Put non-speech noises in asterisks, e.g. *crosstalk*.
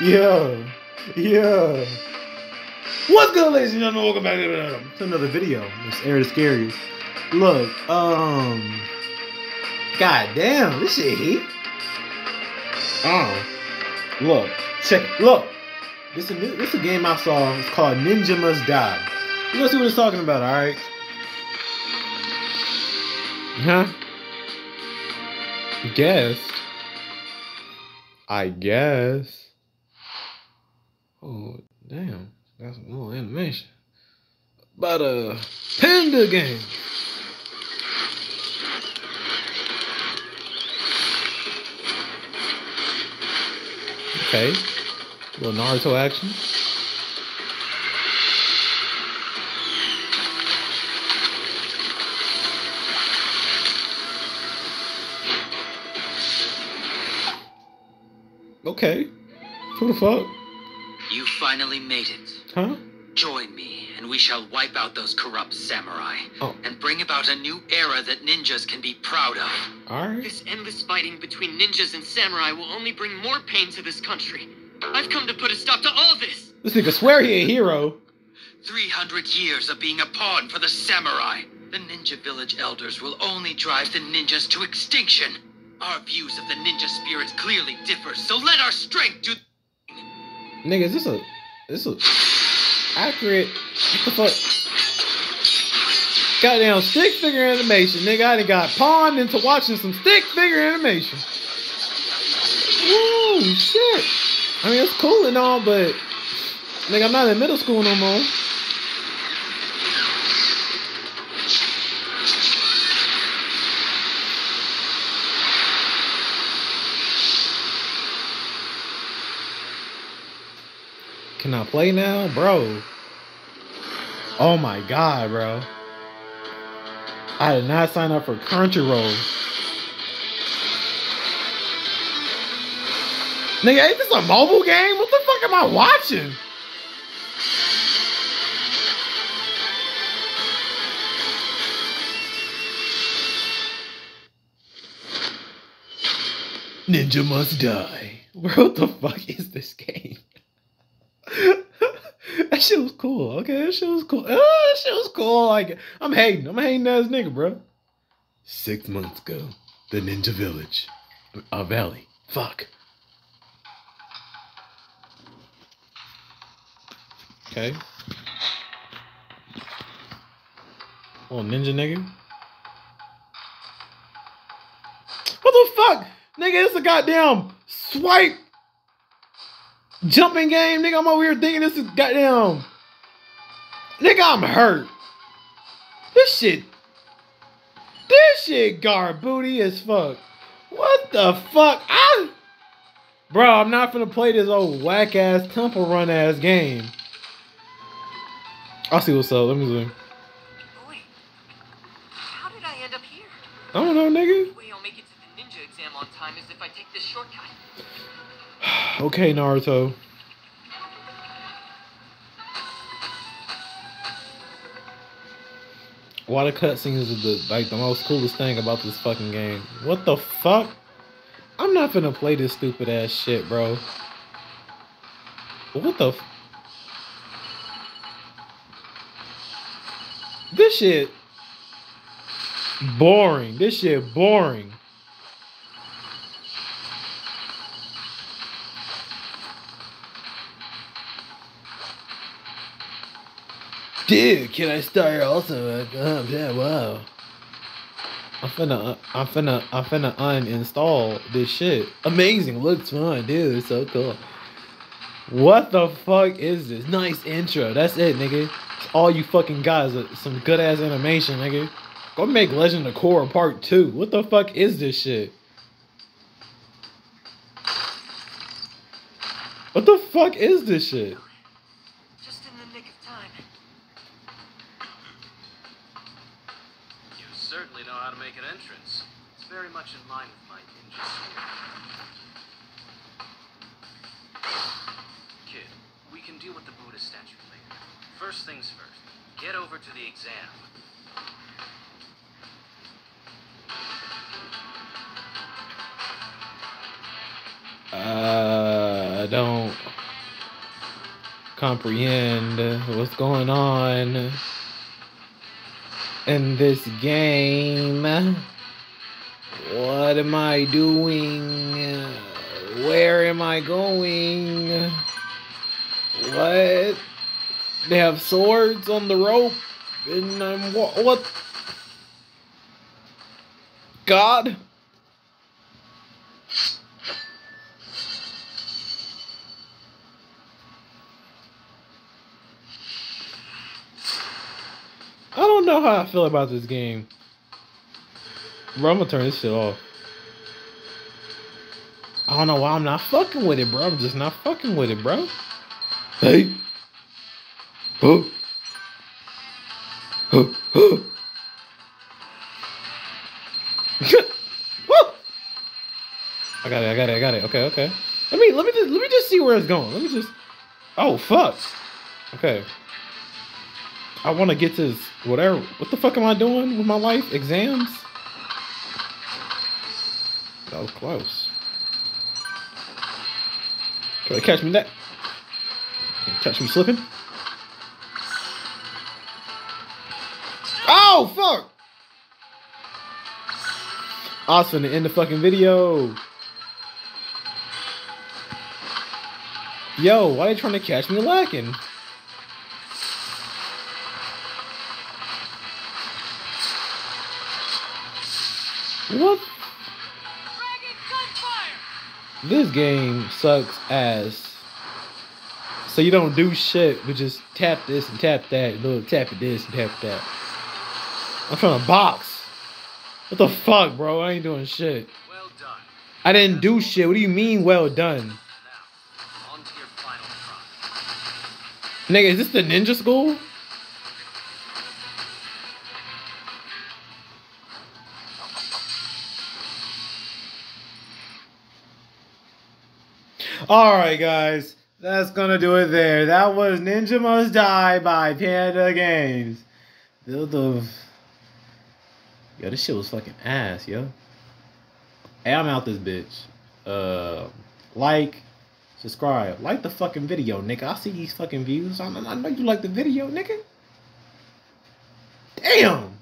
Yeah. Yeah. What's good, ladies and gentlemen? Welcome back to another video. It's Air the Scariest. Look, um. God damn, this shit heat. Oh. Look, check it. Look. This is a, this is a game I saw. It's called Ninja Must Die. You're gonna see what it's talking about, alright? Huh? Guess. I guess. Oh, damn. That's little animation. About a panda game. Okay. A little Naruto action. Okay. Who the fuck? You finally made it. Huh? Join me, and we shall wipe out those corrupt samurai. Oh. And bring about a new era that ninjas can be proud of. Alright. This endless fighting between ninjas and samurai will only bring more pain to this country. I've come to put a stop to all this. This nigga swear he a hero. 300 years of being a pawn for the samurai. The ninja village elders will only drive the ninjas to extinction. Our views of the ninja spirits clearly differ, so let our strength do. Nigga, is this a this a accurate what? Goddamn stick figure animation, nigga. I done got pawned into watching some stick figure animation. Ooh, shit. I mean, it's cool and all, but nigga, I'm not in middle school no more. Can I play now, bro? Oh my god, bro. I did not sign up for Crunchyroll. Nigga, ain't this a mobile game? What the fuck am I watching? Ninja must die. *laughs* What the fuck is this game? Shit was cool. Okay, that shit was cool. Oh, *laughs* that shit was cool. Like, I'm hating. I'm hating ass nigga, bro. Six months ago, the Ninja Village, a valley. Fuck. Okay. Oh, ninja nigga. What the fuck, nigga? It's a goddamn swipe jumping game, nigga. I'm over here thinking this is goddamn. Nigga, I'm hurt. This shit. This shit gar booty as fuck. What the fuck? I. Bro, I'm not gonna play this old whack ass temple run ass game. I'll see what's up. Let me see. How did I end up here? I don't know, nigga. The way I'll make it to the ninja exam on time is if I take this shortcut. *sighs* Okay, Naruto. Why the cutscenes is the like the most coolest thing about this fucking game? What the fuck? I'm not gonna play this stupid ass shit, bro. What the? This shit boring. This shit boring. Dude, can I start also? Uh, yeah, wow. I'm finna, I'm finna, I'm finna uninstall this shit. Amazing, looks fun, dude. It's so cool. What the fuck is this? Nice intro. That's it, nigga. It's all you fucking guys. uh, Some good ass animation, nigga. Go make Legend of Korra Part Two. What the fuck is this shit? What the fuck is this shit? Just in the nick of time. Know how to make an entrance. It's very much in line with my ninja. Kid, we can deal with the Buddha statue later. First things first, get over to the exam. Uh, I don't comprehend what's going on in this game. What am I doing? Where am I going? What? They have swords on the rope, and I'm what? What? God? Know how I feel about this game. Bro, I'm gonna turn this shit off. I don't know why I'm not fucking with it, bro. I'm just not fucking with it, bro. Hey. Oh. Oh. Oh. Woo! I got it, I got it, I got it. Okay, okay. Let me let me just let me just see where it's going. Let me just Oh fuck. Okay. I wanna get to this whatever what the fuck am I doing with my life? Exams? That was close. Try to catch me that. Catch me slipping. Oh fuck! Awesome to end the fucking video. Yo, why are you trying to catch me lacking? What? This game sucks ass. So you don't do shit, but just tap this and tap that, little tap it this and tap that. I'm trying to box. What the fuck, bro? I ain't doing shit. Well done. I didn't do shit. What do you mean, well done? Now, on to your final. Nigga, is this the ninja school? Alright, guys. That's gonna do it there. That was Ninja Must Die by Panda Games. Yo, this shit was fucking ass, yo. Hey, I'm out this bitch. Uh, like, subscribe, like the fucking video, nigga. I see these fucking views. I know you like the video, nigga. Damn.